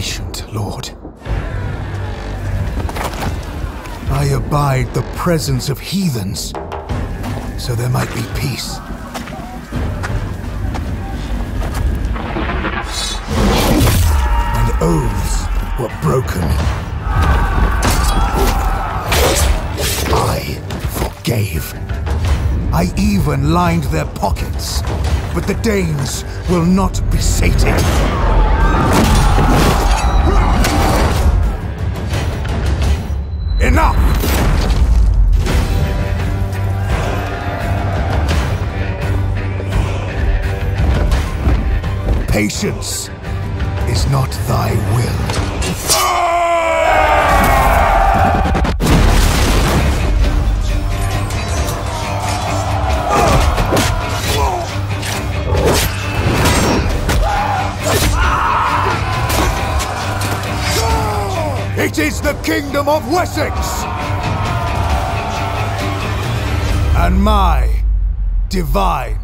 patient, Lord. I abide the presence of heathens, so there might be peace. And oaths were broken. I forgave. I even lined their pockets, but the Danes will not be sated. Patience is not thy will. It is the Kingdom of Wessex! And my divine